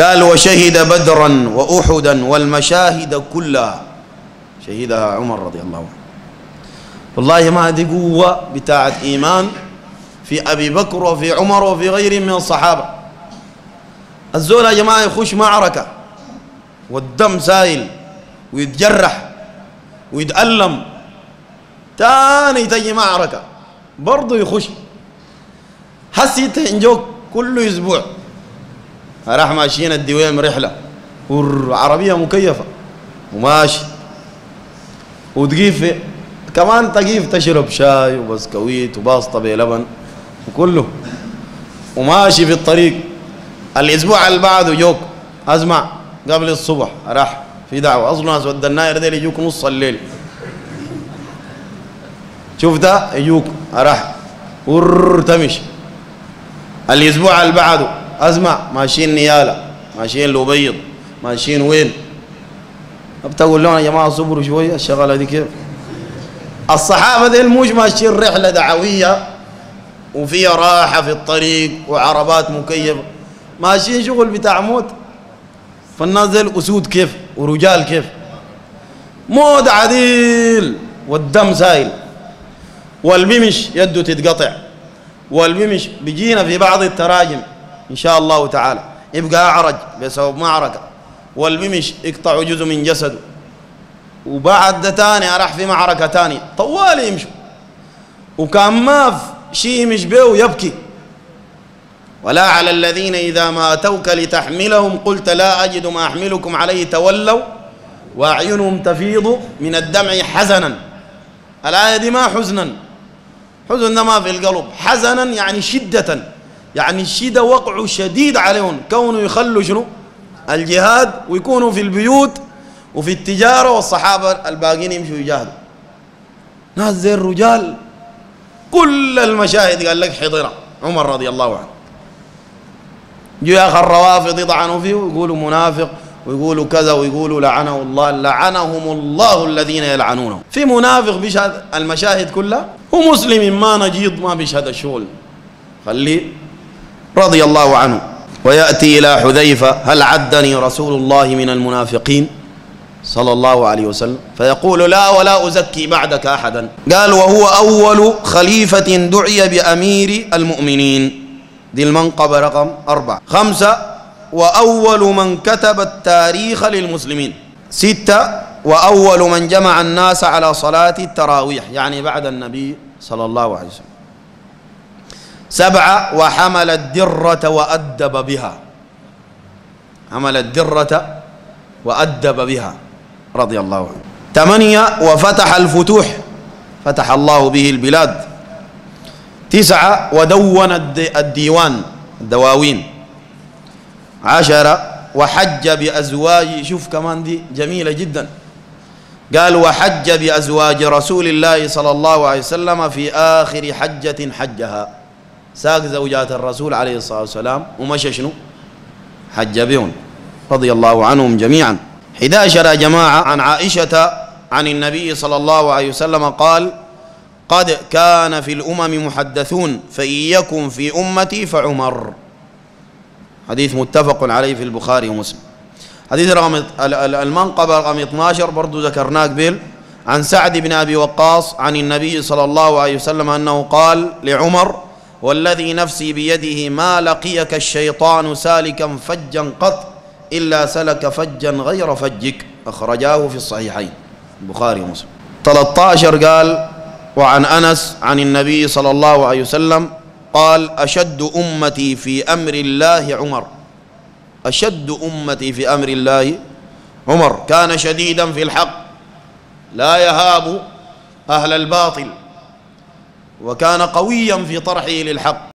قال وشهد بدرا وأحدا والمشاهد كلها. شهدها عمر رضي الله عنه. والله ما دي قوة بتاعت إيمان في أبي بكر وفي عمر وفي غيرهم من الصحابة. الزول يا جماعة يخش معركة والدم سايل ويتجرح ويتألم. تاني تجي معركة برضه يخش. حسي تنجوك كل أسبوع. راح ماشيين الدويم رحلة. والعربية مكيفة. وماشي. وتقيف كمان تقيف تشرب شاي وبسكويت وباسطة بلبن وكله. وماشي في الطريق. الأسبوع اللي بعده جوك. أسمع. قبل الصبح راح. في دعوة. أصلا ناس ود الناير ديل يجوك نص الليل. شوف ده يجوك. راح. ور تمشي. الأسبوع اللي بعده. اسمع ماشيين نيالة ماشيين لبيض ماشيين وين بتقول لهم يا جماعة صبروا شوية الشغلة دي كيف؟ الصحابه ديل مش ماشيين رحلة دعوية وفيها راحة في الطريق وعربات مكيفة. ماشيين شغل بتاع موت. فالناس ديل أسود كيف؟ ورجال كيف؟ موت عديل والدم سايل. والبمش يده تتقطع. والبمش بيجينا في بعض التراجم. إن شاء الله تعالى. يبقى أعرج بسبب معركه والبمش يقطع جزء من جسده. وبعد ده تاني راح في معركة تانية طوال يمشوا. وكان ما في شيء مش بيه يبكي. ولا على الذين إذا ما أتوك لتحملهم قلت لا أجد ما أحملكم عليه. تولوا وأعينهم تفيض من الدمع حزنا. الآية دي ما حزنا. حزن ده ما في القلب. حزنا يعني شدة. يعني الشدة وقع شديد عليهم. كونوا يخلوا شنو؟ الجهاد ويكونوا في البيوت وفي التجارة والصحابة الباقيين يمشوا يجاهدوا. ناس زي الرجال. كل المشاهد قال لك حضرة. عمر رضي الله عنه. جو يا أخي الروافض يطعنوا فيه ويقولوا منافق ويقولوا كذا ويقولوا لعنه الله لعنهم الله الذين يلعنونه. في منافق بيشهد المشاهد كلها؟ ومسلم ما نجيض ما بيشهد الشغل خليه رضي الله عنه. ويأتي إلى حذيفة هل عدني رسول الله من المنافقين؟ صلى الله عليه وسلم. فيقول لا ولا أزكي بعدك أحدا. قال وهو أول خليفة دعي بأمير المؤمنين. دي المنقبة رقم أربعة. خمسة وأول من كتب التاريخ للمسلمين. ستة وأول من جمع الناس على صلاة التراويح يعني بعد النبي صلى الله عليه وسلم. سبعة وحمل الدرة وأدب بها. حمل الدرة وأدب بها. رضي الله عنه. ثمانية وفتح الفتوح. فتح الله به البلاد. تسعة ودون الديوان الدواوين. عشرة وحج بأزواج شوف كمان دي جميلة جدا. قال وحج بأزواج رسول الله صلى الله عليه وسلم في آخر حجة حجها. ساق زوجات الرسول عليه الصلاة والسلام ومشى شنو؟ حج بهم رضي الله عنهم جميعا. 11 يا جماعة عن عائشة عن النبي صلى الله عليه وسلم قال قد كان في الأمم محدثون فإن يكن في أمتي فعمر. حديث متفق عليه في البخاري ومسلم. حديث رقم المنقبة رقم 12 برضو ذكرناه قبل عن سعد بن أبي وقاص عن النبي صلى الله عليه وسلم أنه قال لعمر والذي نفسي بيده ما لقيك الشيطان سالكا فجا قط إلا سلك فجا غير فجك. أخرجاه في الصحيحين البخاري ومسلم. 13 قال وعن أنس عن النبي صلى الله عليه وسلم قال أشد أمتي في أمر الله عمر. أشد أمتي في أمر الله عمر. كان شديدا في الحق. لا يهاب أهل الباطل. وكان قويا في طرحه للحق.